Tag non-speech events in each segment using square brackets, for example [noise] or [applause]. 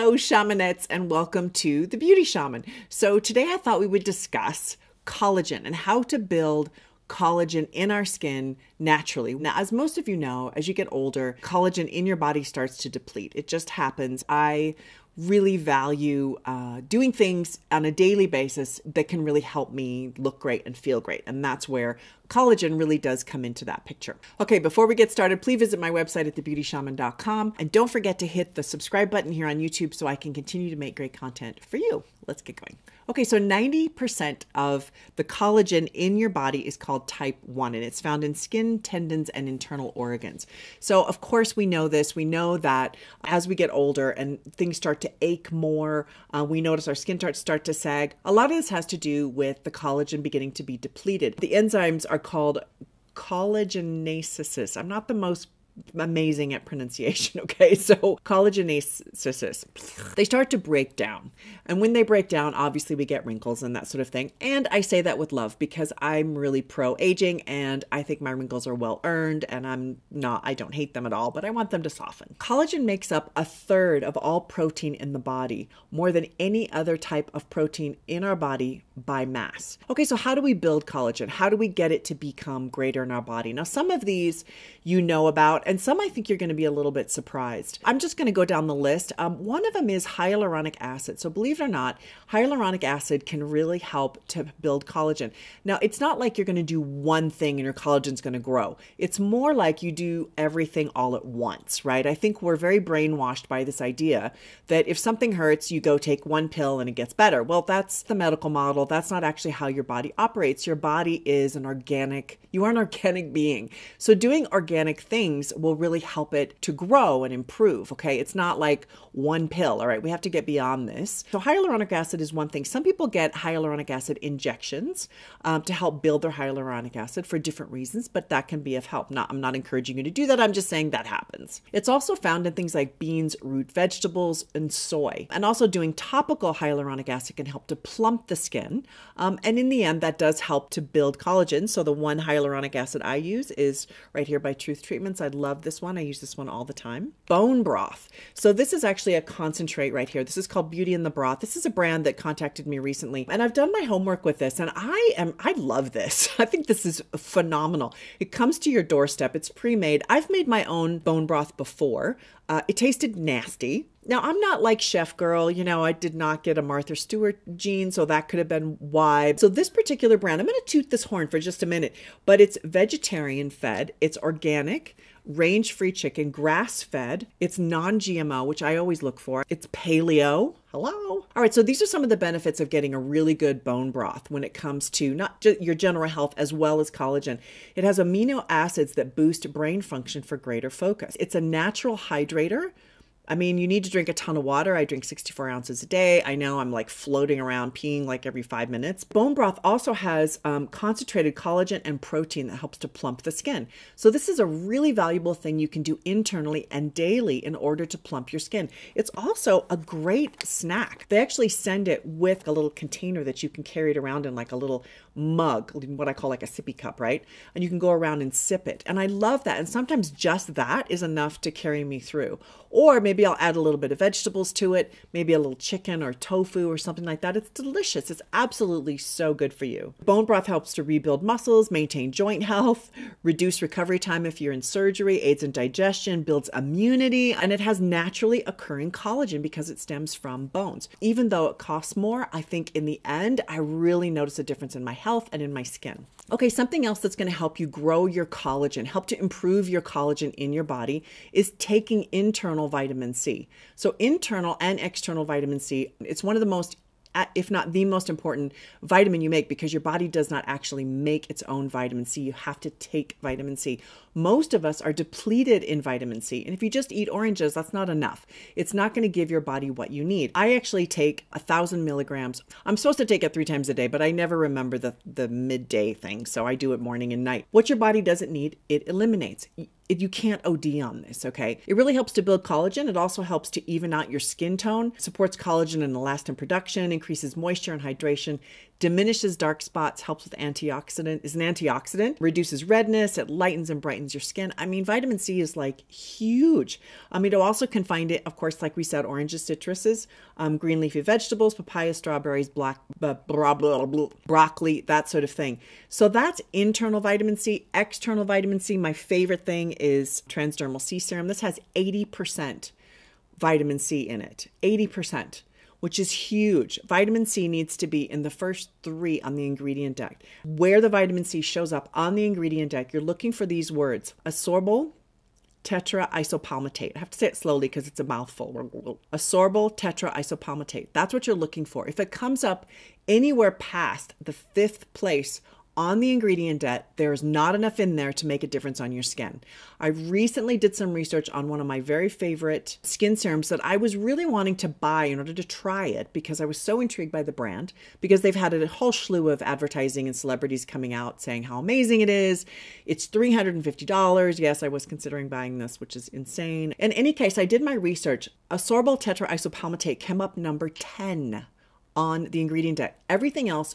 Hello, shamanettes, and welcome to the Beauty Shaman. So, today I thought we would discuss collagen and how to build collagen in our skin naturally. Now, as most of you know, as you get older, collagen in your body starts to deplete. It just happens. I really value uh, doing things on a daily basis that can really help me look great and feel great. And that's where collagen really does come into that picture. Okay, before we get started, please visit my website at thebeautyshaman.com and don't forget to hit the subscribe button here on YouTube so I can continue to make great content for you. Let's get going. Okay, so 90% of the collagen in your body is called type 1 and it's found in skin, tendons, and internal organs. So, of course, we know this. We know that as we get older and things start to ache more, uh, we notice our skin starts start to sag. A lot of this has to do with the collagen beginning to be depleted. The enzymes are called collagenases. I'm not the most amazing at pronunciation. [laughs] Okay, so collagenases, they start to break down. And when they break down, obviously we get wrinkles and that sort of thing. And I say that with love because I'm really pro aging and I think my wrinkles are well earned and I'm not, I don't hate them at all, but I want them to soften. Collagen makes up a third of all protein in the body, more than any other type of protein in our body by mass. Okay, so how do we build collagen? How do we get it to become greater in our body? Now, some of these you know about, and some I think you're going to be a little bit surprised. I'm just going to go down the list. Um, one of them is hyaluronic acid. So, believe it or not, hyaluronic acid can really help to build collagen. Now, it's not like you're going to do one thing and your collagen's going to grow. It's more like you do everything all at once, right? I think we're very brainwashed by this idea that if something hurts, you go take one pill and it gets better. Well, that's the medical model. That's not actually how your body operates. Your body is an organic, you are an organic being. So, doing organic things will really help it to grow and improve. Okay. It's not like one pill. All right. We have to get beyond this. So, hyaluronic acid is one thing. Some people get hyaluronic acid injections um, to help build their hyaluronic acid for different reasons, but that can be of help. Not, I'm not encouraging you to do that. I'm just saying that happens. It's also found in things like beans, root vegetables, and soy. And also, doing topical hyaluronic acid can help to plump the skin. Um, and in the end, that does help to build collagen. So, the one hyaluronic acid I use is right here by Truth Treatments. I love this one. I use this one all the time. Bone broth. So this is actually a concentrate right here. This is called Beauty and the Broth. This is a brand that contacted me recently, and I've done my homework with this, and I am I love this. [laughs] I think this is phenomenal. It comes to your doorstep. It's pre-made. I've made my own bone broth before. Uh, it tasted nasty. Now, I'm not like Chef Girl. You know, I did not get a Martha Stewart gene, so that could have been why. So, this particular brand, I'm going to toot this horn for just a minute, but it's vegetarian fed, it's organic, range free chicken, grass fed, it's non GMO, which I always look for, it's paleo. Hello. All right, so these are some of the benefits of getting a really good bone broth when it comes to not just your general health as well as collagen. It has amino acids that boost brain function for greater focus. It's a natural hydrator I mean, you need to drink a ton of water. I drink 64 ounces a day. I know I'm like floating around peeing like every five minutes. Bone broth also has um, concentrated collagen and protein that helps to plump the skin. So, this is a really valuable thing you can do internally and daily in order to plump your skin. It's also a great snack. They actually send it with a little container that you can carry it around in like a little mug, what I call like a sippy cup, right? And you can go around and sip it. And I love that. And sometimes just that is enough to carry me through. Or maybe I'll add a little bit of vegetables to it, maybe a little chicken or tofu or something like that. It's delicious. It's absolutely so good for you. Bone broth helps to rebuild muscles, maintain joint health, [laughs] reduce recovery time if you're in surgery, aids in digestion, builds immunity, and it has naturally occurring collagen because it stems from bones. Even though it costs more, I think in the end, I really notice a difference in my health and in my skin. Okay, something else that's going to help you grow your collagen, help to improve your collagen in your body is taking internal vitamin C. So, internal and external vitamin C, it's one of the most if not the most important vitamin you make because your body does not actually make its own vitamin C. You have to take vitamin C. Most of us are depleted in vitamin C. And if you just eat oranges, that's not enough. It's not going to give your body what you need. I actually take a thousand milligrams. I'm supposed to take it three times a day, but I never remember the, the midday thing. So I do it morning and night. What your body doesn't need, it eliminates you can't OD on this, okay? It really helps to build collagen. It also helps to even out your skin tone, supports collagen and elastin production, increases moisture and hydration, diminishes dark spots, helps with antioxidant, is an antioxidant, reduces redness, it lightens and brightens your skin. I mean, vitamin C is like huge. Um, you also can find it, of course, like we said, oranges, citruses, um, green leafy vegetables, papaya, strawberries, black, blah, blah, blah, blah, broccoli, that sort of thing. So that's internal vitamin C. External vitamin C, my favorite thing is transdermal C serum. This has 80% vitamin C in it. 80% which is huge. Vitamin C needs to be in the first three on the ingredient deck. Where the vitamin C shows up on the ingredient deck, you're looking for these words ascorbyl tetraisopalmitate. I have to say it slowly because it's a mouthful. Ascorbyl tetraisopalmitate. That's what you're looking for. If it comes up anywhere past the fifth place on the ingredient deck, there's not enough in there to make a difference on your skin. I recently did some research on one of my very favorite skin serums that I was really wanting to buy in order to try it because I was so intrigued by the brand because they've had a whole slew of advertising and celebrities coming out saying how amazing it is. It's $350. Yes, I was considering buying this, which is insane. In any case, I did my research. Ascorbyl tetraisopalmitate came up number 10 on the ingredient deck. Everything else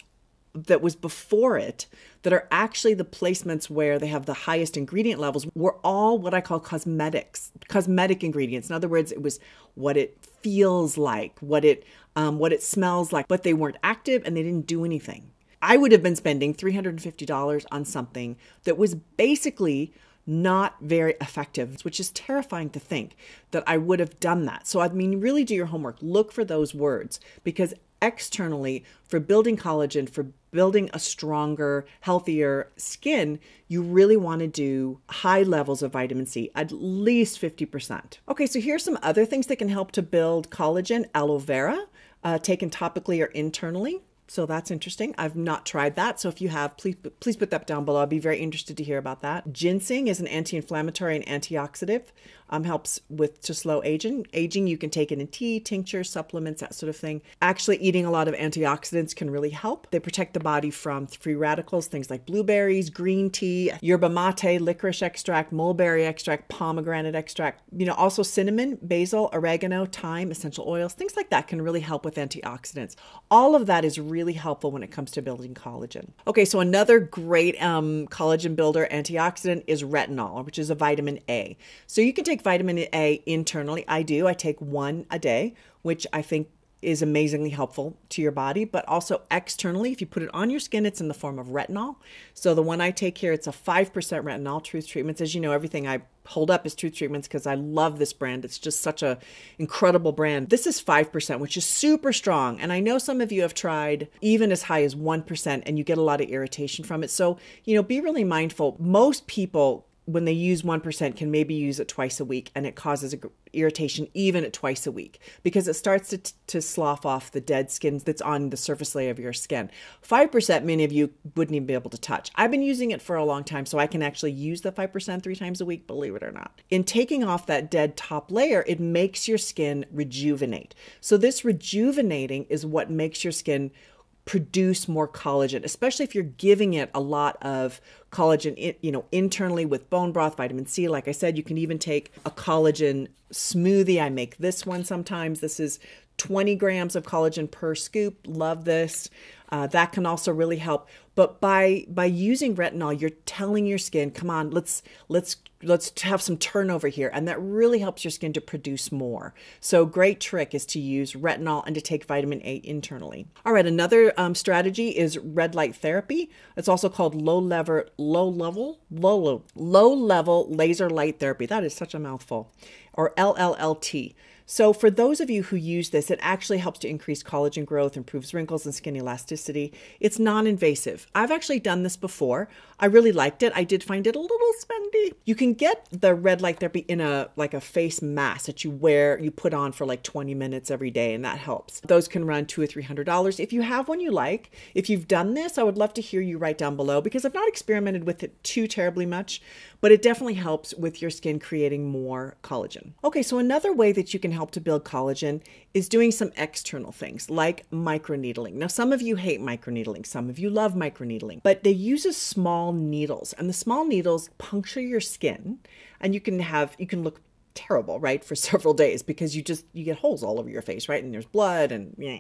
that was before it that are actually the placements where they have the highest ingredient levels were all what I call cosmetics, cosmetic ingredients. In other words, it was what it feels like, what it um, what it smells like, but they weren't active and they didn't do anything. I would have been spending $350 on something that was basically not very effective, which is terrifying to think that I would have done that. So, I mean, really do your homework. Look for those words because externally for building collagen, for building a stronger, healthier skin, you really want to do high levels of vitamin C, at least 50%. Okay, so here's some other things that can help to build collagen aloe vera, uh, taken topically or internally. So that's interesting. I've not tried that. So if you have, please please put that down below. I'd be very interested to hear about that. Ginseng is an anti-inflammatory and antioxidant um, helps with to slow aging. Aging, you can take it in tea, tincture, supplements, that sort of thing. Actually, eating a lot of antioxidants can really help. They protect the body from free radicals, things like blueberries, green tea, yerba mate, licorice extract, mulberry extract, pomegranate extract. You know, also cinnamon, basil, oregano, thyme, essential oils, things like that can really help with antioxidants. All of that is really helpful when it comes to building collagen. Okay, so another great um, collagen builder antioxidant is retinol, which is a vitamin A. So you can take take vitamin A internally. I do. I take one a day, which I think is amazingly helpful to your body, but also externally, if you put it on your skin, it's in the form of retinol. So the one I take here, it's a 5% retinol Truth Treatments. As you know, everything I hold up is Truth Treatments because I love this brand. It's just such a incredible brand. This is 5%, which is super strong. And I know some of you have tried even as high as 1% and you get a lot of irritation from it. So, you know, be really mindful. Most people when they use 1% can maybe use it twice a week and it causes irritation even at twice a week because it starts to, to slough off the dead skin that's on the surface layer of your skin. 5% many of you wouldn't even be able to touch. I've been using it for a long time so i can actually use the 5% three times a week believe it or not. In taking off that dead top layer it makes your skin rejuvenate. So this rejuvenating is what makes your skin produce more collagen, especially if you're giving it a lot of collagen, you know, internally with bone broth, vitamin C. Like I said, you can even take a collagen smoothie. I make this one sometimes. This is 20 grams of collagen per scoop. Love this. Uh, that can also really help. But by by using retinol, you're telling your skin, "Come on, let's let's let's have some turnover here," and that really helps your skin to produce more. So, great trick is to use retinol and to take vitamin A internally. All right, another um, strategy is red light therapy. It's also called low level low level low low low level laser light therapy. That is such a mouthful, or LLLT. So, for those of you who use this, it actually helps to increase collagen growth, improves wrinkles and skin elasticity. It's non invasive. I've actually done this before. I really liked it. I did find it a little spendy. You can get the red light therapy in a like a face mask that you wear, you put on for like 20 minutes every day, and that helps. Those can run two or three hundred dollars. If you have one you like, if you've done this, I would love to hear you write down below because I've not experimented with it too terribly much, but it definitely helps with your skin creating more collagen. Okay, so another way that you can help to build collagen is doing some external things like microneedling. Now, some of you hate microneedling, some of you love microneedling, but they use small needles, and the small needles puncture your skin, and you can have you can look terrible, right, for [laughs] several days because you just you get holes all over your face, right, and there's blood and yeah.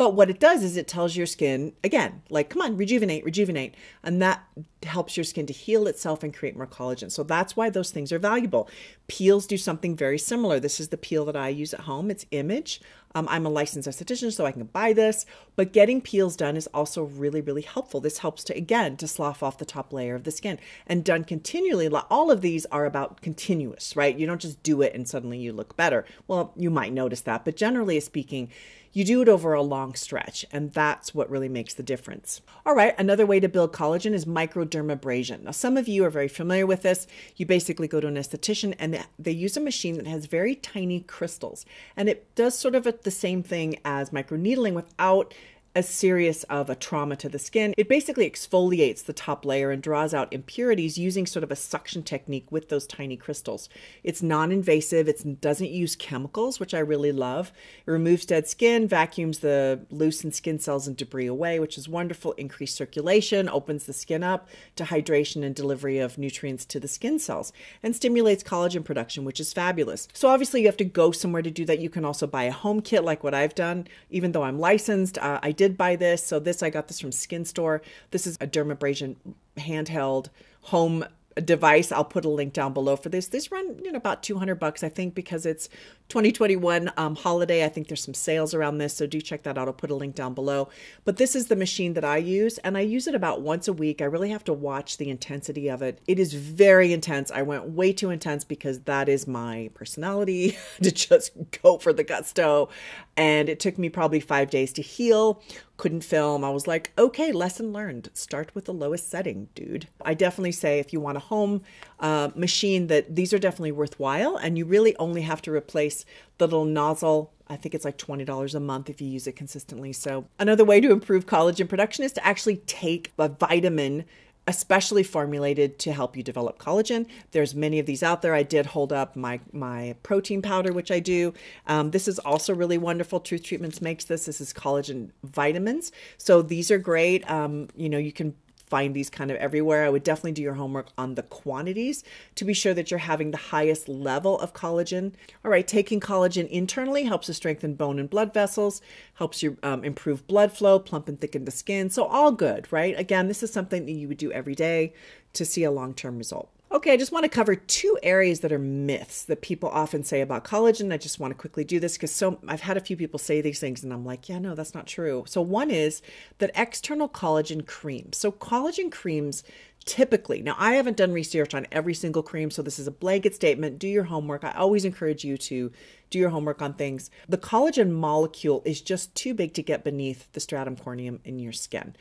But what it does is it tells your skin, again, like, come on, rejuvenate, rejuvenate. And that helps your skin to heal itself and create more collagen. So that's why those things are valuable. Peels do something very similar. This is the peel that I use at home. It's Image. Um, I'm a licensed esthetician, so I can buy this. But getting peels done is also really, really helpful. This helps to, again, to slough off the top layer of the skin. And done continually, all of these are about continuous, right? You don't just do it and suddenly you look better. Well, you might notice that, but generally speaking, you do it over a long stretch, and that's what really makes the difference. All right, another way to build collagen is microdermabrasion. Now, some of you are very familiar with this. You basically go to an esthetician and they use a machine that has very tiny crystals, and it does sort of the same thing as microneedling without as serious of a trauma to the skin. It basically exfoliates the top layer and draws out impurities using sort of a suction technique with those tiny crystals. It's non invasive, it doesn't use chemicals, which I really love. It removes dead skin, vacuums the loosened skin cells and debris away, which is wonderful. Increased circulation, opens the skin up to hydration and delivery of nutrients to the skin cells, and stimulates collagen production, which is fabulous. So, obviously, you have to go somewhere to do that. You can also buy a home kit like what I've done. Even though I'm licensed, uh, I did buy this. So this I got this from Skin Store. This is a dermabrasion handheld home device. I'll put a link down below for this. This run, you know, about 200 bucks, I think, because it's 2021 um, holiday. I think there's some sales around this, so do check that out. I'll put a link down below. But this is the machine that I use, and I use it about once a week. I really have to watch the intensity of it. It is very intense. I went way too intense because that is my personality [laughs] to just go for the gusto. And it took me probably five days to heal couldn't film. I was like, okay, lesson learned. Start with the lowest setting, dude. I definitely say if you want a home uh, machine, that these are definitely worthwhile, and you really only have to replace the little nozzle. I think it's like $20 a month if you use it consistently. So, another way to improve collagen production is to actually take a vitamin especially formulated to help you develop collagen. There's many of these out there. I did hold up my my protein powder, which I do. Um, this is also really wonderful. Truth Treatments makes this. This is collagen vitamins. So these are great. Um, you know, you can find these kind of everywhere. I would definitely do your homework on the quantities to be sure that you're having the highest level of collagen. All right, taking collagen internally helps to strengthen bone and blood vessels, helps you um, improve blood flow, plump and thicken the skin. So, all good, right? Again, this is something that you would do every day to see a long term result. Okay, I just want to cover two areas that are myths that people often say about collagen. I just want to quickly do this because so I've had a few people say these things and I'm like, yeah, no, that's not true. So one is that external collagen creams. So collagen creams typically, now I haven't done research on every single cream, so this is a blanket statement. Do your homework. I always encourage you to do your homework on things. The collagen molecule is just too big to get beneath the stratum corneum in your skin.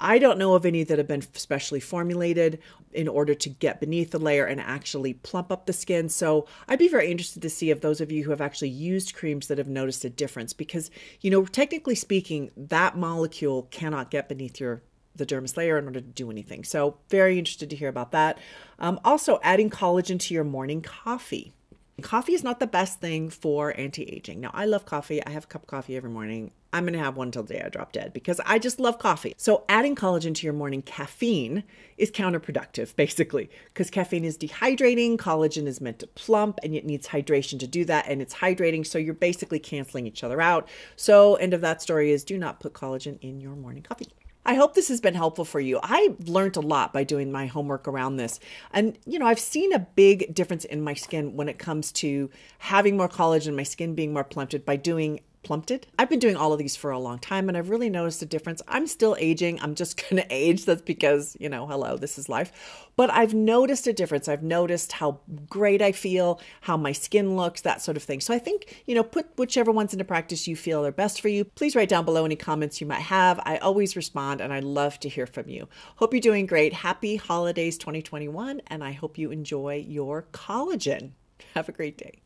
I don't know of any that have been specially formulated in order to get beneath the layer and actually plump up the skin. So I'd be very interested to see if those of you who have actually used creams that have noticed a difference because, you know, technically speaking, that molecule cannot get beneath your the dermis layer in order to do anything. So very interested to hear about that. Um, also, adding collagen to your morning coffee. Coffee is not the best thing for anti aging. Now, I love coffee. I have a cup of coffee every morning. I'm going to have one till the day I drop dead because I just love coffee. So, adding collagen to your morning caffeine is counterproductive, [laughs] basically, because caffeine is dehydrating. Collagen is meant to plump and it needs hydration to do that. And it's hydrating. So, you're basically canceling each other out. So, end of that story is do not put collagen in your morning coffee. I hope this has been helpful for you. I learned a lot by doing my homework around this. And, you know, I've seen a big difference in my skin when it comes to having more collagen, my skin being more plumped by doing plumped. I've been doing all of these for a long time and I've really noticed a difference. I'm still aging. I'm just [laughs] going to age. That's because, you know, hello, this is life. But I've noticed a difference. I've noticed how great I feel, how my skin looks, that sort of thing. So I think, you know, put whichever ones into practice you feel are best for you. Please write down below any comments you might have. I always respond and I love to hear from you. Hope you're doing great. Happy holidays 2021 and I hope you enjoy your collagen. [laughs] Have a great day.